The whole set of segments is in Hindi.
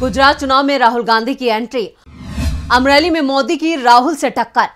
गुजरात चुनाव में राहुल गांधी की एंट्री। अमरेली में मोदी की राहुल से टक्कर।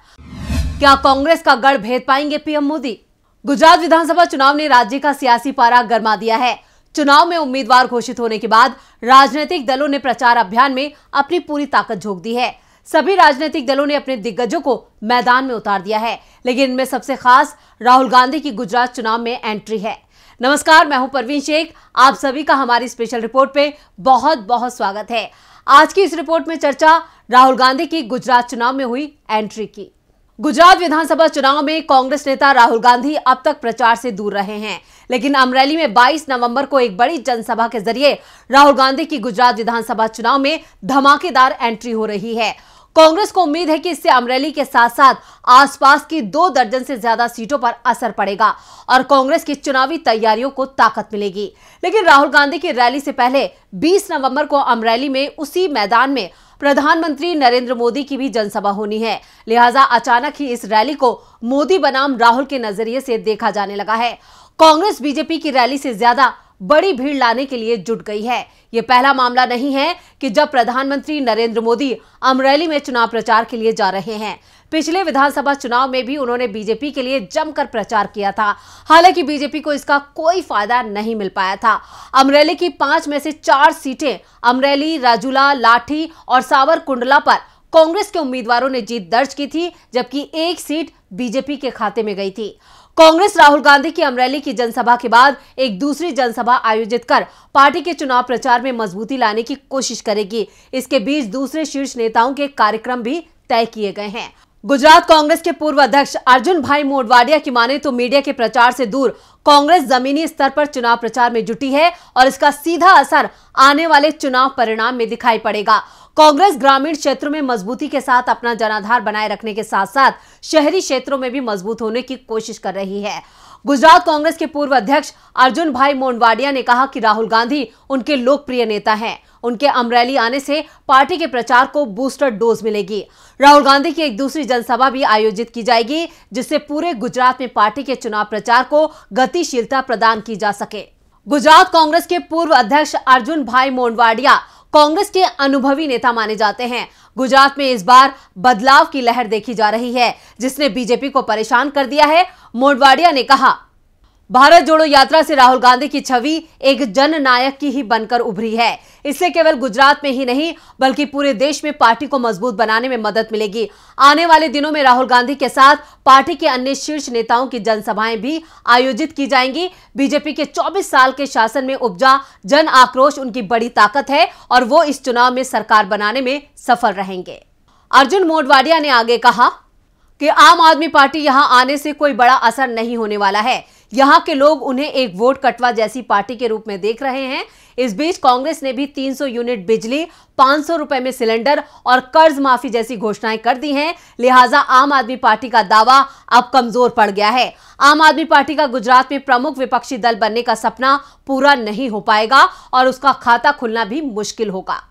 क्या कांग्रेस का गढ़ भेद पाएँगे पीएम मोदी? गुजरात विधानसभा चुनाव ने राज्य का सियासी पारा गरमा दिया है। चुनाव में उम्मीदवार घोषित होने के बाद राजनीतिक दलों ने प्रचार अभियान में अपनी पूरी ताकत झोंक दी है। सभी राजनीतिक दलों ने अपने दिग्गजों को मैदान में उतार दिया है। लेकिन इनमें सबसे खास राहुल गांधी की गुजरात चुनाव में एंट्री है। नमस्कार, मैं हूँ परवीन शेख। आप सभी का हमारी स्पेशल रिपोर्ट पे बहुत बहुत स्वागत है। आज की इस रिपोर्ट में चर्चा राहुल गांधी की गुजरात चुनाव में हुई एंट्री की। गुजरात विधानसभा चुनाव में कांग्रेस नेता राहुल गांधी अब तक प्रचार से दूर रहे हैं। लेकिन अमरेली में 22 नवंबर को एक बड़ी जनसभा के ज़रिए राहुल गांधी की गुजरात विधानसभा चुनाव में धमाकेदार एंट्री हो रही है। कांग्रेस को उम्मीद है कि इससे अमरेली के साथ साथ आसपास की दो दर्जन से ज़्यादा सीटों पर असर पड़ेगा और कांग्रेस की चुनावी तैयारियों को ताकत मिलेगी। लेकिन राहुल गांधी की रैली से पहले 20 नवंबर को अमरेली में उसी मैदान में प्रधानमंत्री नरेंद्र मोदी की भी जनसभा होनी है। लिहाजा अचानक ही इस रैली को मोदी बनाम राहुल के नज़रिए से देखा जाने लगा है। कांग्रेस बीजेपी की रैली से ज़्यादा बड़ी भीड़ लाने के लिए जुट गई है। ये पहला मामला नहीं है कि जब प्रधानमंत्री नरेंद्र मोदी अमरेली में चुनाव प्रचार के लिए जा रहे हैं। पिछले विधानसभा चुनाव में भी उन्होंने बीजेपी के लिए जमकर प्रचार किया था। हालाँकि बीजेपी को इसका कोई फ़ायदा नहीं मिल पाया था। अमरेली की पाँच में से चार सीटें अमरेली राजूला, लाठी और सावर कुंडला पर कांग्रेस के उम्मीदवारों ने जीत दर्ज की थी, जबकि एक सीट बीजेपी के खाते में गई थी। कांग्रेस राहुल गांधी की अमरेली की जनसभा के बाद एक दूसरी जनसभा आयोजित कर पार्टी के चुनाव प्रचार में मजबूती लाने की कोशिश करेगी। इसके बीच दूसरे शीर्ष नेताओं के कार्यक्रम भी तय किए गए हैं। गुजरात कांग्रेस के पूर्व अध्यक्ष अर्जुन भाई मोडवाडिया की माने तो मीडिया के प्रचार से दूर कांग्रेस जमीनी स्तर पर चुनाव प्रचार में जुटी है और इसका सीधा असर आने वाले चुनाव परिणाम में दिखाई पड़ेगा। कांग्रेस ग्रामीण क्षेत्रों में मजबूती के साथ अपना जनाधार बनाए रखने के साथ साथ शहरी क्षेत्रों में भी मज़बूत होने की कोशिश कर रही है। गुजरात कांग्रेस के पूर्व अध्यक्ष अर्जुन भाई मोनवाडिया ने कहा कि राहुल गांधी उनके लोकप्रिय नेता हैं। उनके अमरेली आने से पार्टी के प्रचार को बूस्टर डोज मिलेगी। राहुल गांधी की एक दूसरी जनसभा भी आयोजित की जाएगी, जिससे पूरे गुजरात में पार्टी के चुनाव प्रचार को गतिशीलता प्रदान की जा सके। गुजरात कांग्रेस के पूर्व अध्यक्ष अर्जुन भाई मोनवाडिया कांग्रेस के अनुभवी नेता माने जाते हैं। गुजरात में इस बार बदलाव की लहर देखी जा रही है, जिसने बीजेपी को परेशान कर दिया है। मोडवाडिया ने कहा भारत जोड़ो यात्रा से राहुल गांधी की छवि एक जननायक की ही बनकर उभरी है। इससे केवल गुजरात में ही नहीं, बल्कि पूरे देश में पार्टी को मज़बूत बनाने में मदद मिलेगी। आने वाले दिनों में राहुल गांधी के साथ पार्टी के अन्य शीर्ष नेताओं की जनसभाएँ भी आयोजित की जाएँगी। बीजेपी के 24 साल के शासन में उपजा जन आक्रोश उनकी बड़ी ताकत है और वो इस चुनाव में सरकार बनाने में सफल रहेंगे। अर्जुन मोडवाडिया ने आगे कहा कि आम आदमी पार्टी यहाँ आने से कोई बड़ा असर नहीं होने वाला है। यहाँ के लोग उन्हें एक वोट कटवा जैसी पार्टी के रूप में देख रहे हैं। इस बीच कांग्रेस ने भी 300 यूनिट बिजली 500 रुपए में सिलेंडर और कर्ज माफ़ी जैसी घोषणाएँ कर दी हैं। लिहाजा आम आदमी पार्टी का दावा अब कमज़ोर पड़ गया है। आम आदमी पार्टी का गुजरात में प्रमुख विपक्षी दल बनने का सपना पूरा नहीं हो पाएगा और उसका खाता खुलना भी मुश्किल होगा।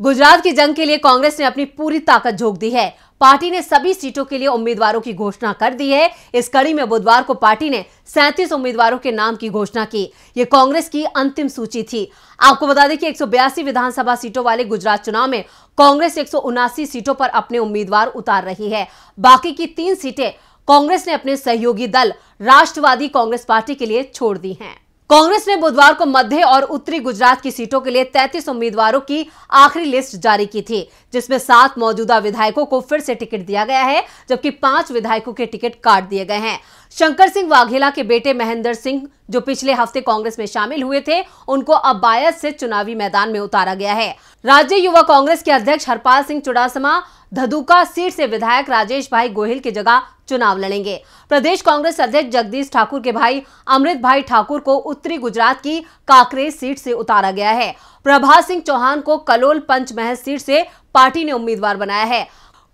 गुजरात की जंग के लिए कांग्रेस ने अपनी पूरी ताकत झोंक दी है। पार्टी ने सभी सीटों के लिए उम्मीदवारों की घोषणा कर दी है। इस कड़ी में बुधवार को पार्टी ने सैंतीस उम्मीदवारों के नाम की घोषणा की। ये कांग्रेस की अंतिम सूची थी। आपको बता दें कि एक सौ बयासी विधानसभा सीटों वाले गुजरात चुनाव में कांग्रेस एक सौ उनासी सीटों पर अपने उम्मीदवार उतार रही है। बाकी की तीन सीटें कांग्रेस ने अपने सहयोगी दल राष्ट्रवादी कांग्रेस पार्टी के लिए छोड़ दी हैं। कांग्रेस ने बुधवार को मध्य और उत्तरी गुजरात की सीटों के लिए 33 उम्मीदवारों की आखिरी लिस्ट जारी की थी, जिसमें सात मौजूदा विधायकों को फिर से टिकट दिया गया है, जबकि पाँच विधायकों के टिकट काट दिए गए हैं। शंकर सिंह वाघेला के बेटे महेंद्र सिंह, जो पिछले हफ़्ते कांग्रेस में शामिल हुए थे, उनको अब बायस से चुनावी मैदान में उतारा गया है। राज्य युवा कांग्रेस के अध्यक्ष हरपाल सिंह चुड़ासमा धदुका सीट से विधायक राजेश भाई गोहिल की जगह चुनाव लड़ेंगे। प्रदेश कांग्रेस अध्यक्ष जगदीश ठाकुर के भाई अमृत भाई ठाकुर को उत्तरी गुजरात की काकरेज सीट से उतारा गया है। प्रभात सिंह चौहान को कलोल पंचमहल सीट से पार्टी ने उम्मीदवार बनाया है।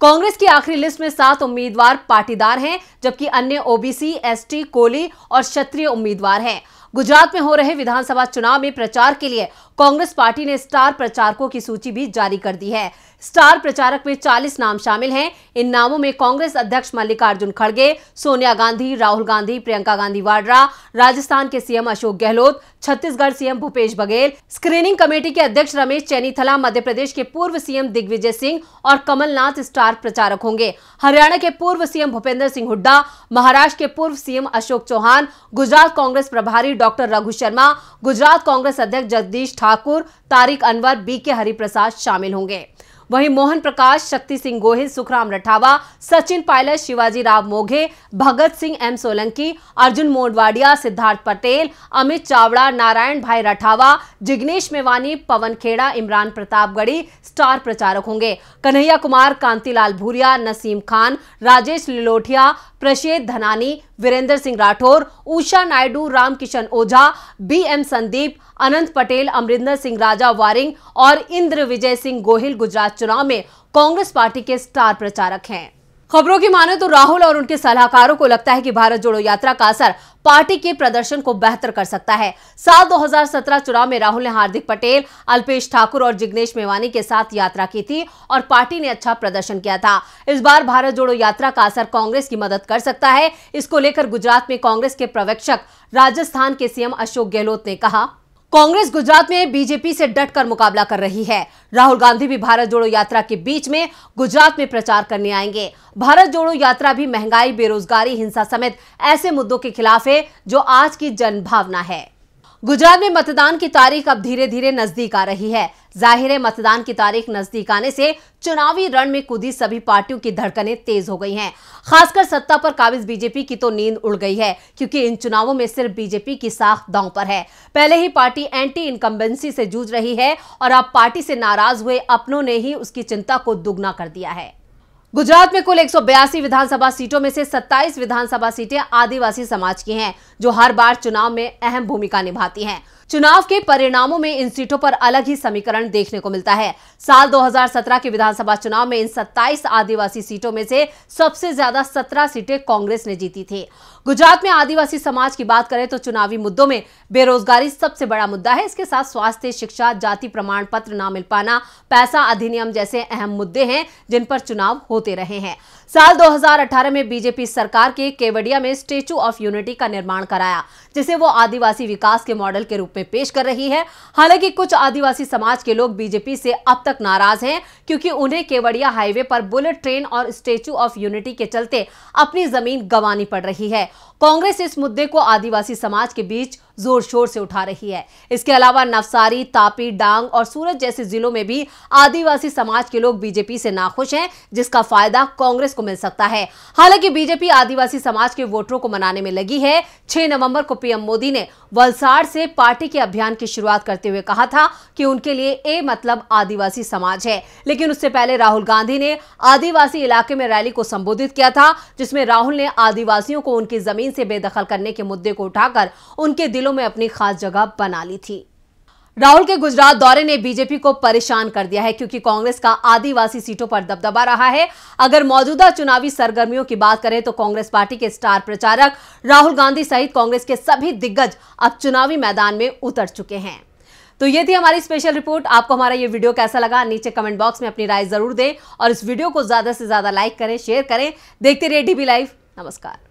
कांग्रेस की आखिरी लिस्ट में सात उम्मीदवार पाटीदार हैं, जबकि अन्य ओबीसी, एसटी, कोली और क्षत्रिय उम्मीदवार हैं। गुजरात में हो रहे विधानसभा चुनाव में प्रचार के लिए कांग्रेस पार्टी ने स्टार प्रचारकों की सूची भी जारी कर दी है। स्टार प्रचारक में 40 नाम शामिल हैं। इन नामों में कांग्रेस अध्यक्ष मल्लिकार्जुन खड़गे, सोनिया गांधी, राहुल गांधी, प्रियंका गांधी वाड्रा, राजस्थान के CM Ashok Gehlot, Chhattisgarh CM Bhupesh Baghel, screening committee के अध्यक्ष रमेश चैनीथला मध्य प्रदेश के पूर्व सीएम दिग्विजय सिंह और कमलनाथ स्टार प्रचारक होंगे। हरियाणा के पूर्व सीएम भूपेंद्र सिंह हुड्डा, महाराष्ट्र के पूर्व सीएम अशोक चौहान, गुजरात कांग्रेस प्रभारी डॉक्टर रघु शर्मा, गुजरात कांग्रेस अध्यक्ष जगदीश ठाकुर, तारिक अनवर बी के हरिप्रसाद शामिल होंगे। वहीं मोहन प्रकाश, शक्ति सिंह गोहिल, सुखराम रठावा, सचिन पायलट, शिवाजी राव मोघे, भगत सिंह एम सोलंकी, अर्जुन मोडवाडिया, सिद्धार्थ पटेल, अमित चावड़ा, नारायण भाई रठावा, जिग्नेश मेवानी, पवन खेड़ा, इमरान प्रतापगढ़ी स्टार प्रचारक होंगे। कन्हैया कुमार, कांतिलाल भूरिया, नसीम खान, राजेश लिलोठिया प्रशेद धनानी वीरेंद्र सिंह राठौर, उषा नायडू, रामकिशन ओझा, बी एम संदीप, अनंत पटेल, अमरिंदर सिंह राजा वारिंग और इंद्र विजय सिंह गोहिल गुजरात चुनाव में कांग्रेस पार्टी के स्टार प्रचारक हैं। खबरों की माने तो राहुल और उनके सलाहकारों को लगता है कि भारत जोड़ो यात्रा का असर पार्टी के प्रदर्शन को बेहतर कर सकता है। साल 2017 चुनाव में राहुल ने हार्दिक पटेल, अल्पेश ठाकुर और जिग्नेश मेवानी के साथ यात्रा की थी और पार्टी ने अच्छा प्रदर्शन किया था। इस बार भारत जोड़ो यात्रा का असर कांग्रेस की मदद कर सकता है। इसको लेकर गुजरात में कांग्रेस के प्रवेक्षक, राजस्थान के सीएम अशोक गहलोत ने कहा। कांग्रेस गुजरात में बीजेपी से डटकर मुकाबला कर रही है। राहुल गांधी भी भारत जोड़ो यात्रा के बीच में गुजरात में प्रचार करने आएँगे। भारत जोड़ो यात्रा भी महँगाई, बेरोजगारी, हिंसा समेत ऐसे मुद्दों के खिलाफ है जो आज की जनभावना है। गुजरात में मतदान की तारीख अब धीरे धीरे नज़दीक आ रही है। ज़ाहिर है, मतदान की तारीख नज़दीक आने से चुनावी रण में कूदी सभी पार्टियों की धड़कनें तेज हो गई हैं। खासकर सत्ता पर काबिज बीजेपी की तो नींद उड़ गई है, क्योंकि इन चुनावों में सिर्फ़ बीजेपी की साख दांव पर है। पहले ही पार्टी एंटी इनकम्बेंसी से जूझ रही है और अब पार्टी से नाराज़ हुए अपनों ने ही उसकी चिंता को दुगना कर दिया है। गुजरात में कुल एक सौ बयासी विधानसभा सीटों में से 27 विधानसभा सीटें आदिवासी समाज की हैं, जो हर बार चुनाव में अहम भूमिका निभाती हैं। चुनाव के परिणामों में इन सीटों पर अलग ही समीकरण देखने को मिलता है। साल 2017 के विधानसभा चुनाव में इन 27 आदिवासी सीटों में से सबसे ज़्यादा 17 सीटें कांग्रेस ने जीती थी। गुजरात में आदिवासी समाज की बात करें तो चुनावी मुद्दों में बेरोजगारी सबसे बड़ा मुद्दा है। इसके साथ स्वास्थ्य, शिक्षा, जाति प्रमाण पत्र न मिल पाना, पैसा अधिनियम जैसे अहम मुद्दे हैं जिन पर चुनाव होते रहे हैं। साल 2018 में बीजेपी सरकार के केवडिया में स्टेचू ऑफ़ यूनिटी का निर्माण कराया, जिसे वो आदिवासी विकास के मॉडल के रूप में पेश कर रही है। हालाँकि कुछ आदिवासी समाज के लोग बीजेपी से अब तक नाराज़ हैं, क्योंकि उन्हें केवड़िया हाईवे पर बुलेट ट्रेन और स्टेचू ऑफ़ यूनिटी के चलते अपनी ज़मीन गंवानी पड़ रही है। कांग्रेस इस मुद्दे को आदिवासी समाज के बीच ज़ोर शोर से उठा रही है। इसके अलावा नवसारी, तापी, डांग और सूरत जैसे जिलों में भी आदिवासी समाज के लोग बीजेपी से नाखुश हैं, जिसका फ़ायदा कांग्रेस को मिल सकता है। हालाँकि बीजेपी आदिवासी समाज के वोटरों को मनाने में लगी है। 6 नवंबर को पीएम मोदी ने वलसाड़ से पार्टी के अभियान की शुरुआत करते हुए कहा था कि उनके लिए ए मतलब आदिवासी समाज है। लेकिन उससे पहले राहुल गांधी ने आदिवासी इलाके में रैली को संबोधित किया था, जिसमें राहुल ने आदिवासियों को उनकी ज़मीन से बेदखल करने के मुद्दे को उठाकर उनके दिलों में अपनी खास जगह बना ली थी। राहुल के गुजरात दौरे ने बीजेपी को परेशान कर दिया है क्योंकि कांग्रेस का आदिवासी सीटों पर दबदबा रहा है। अगर मौजूदा चुनावी सरगर्मियों की बात करें तो कांग्रेस पार्टी के स्टार प्रचारक राहुल गांधी सहित कांग्रेस के सभी दिग्गज अब चुनावी मैदान में उतर चुके हैं। तो ये थी हमारी स्पेशल रिपोर्ट। आपको हमारा ये वीडियो कैसा लगा, नीचे कमेंट बॉक्स में अपनी राय ज़रूर दें और इस वीडियो को ज़्यादा से ज़्यादा लाइक करें, शेयर करें। देखते रहिए डीबी लाइव। नमस्कार।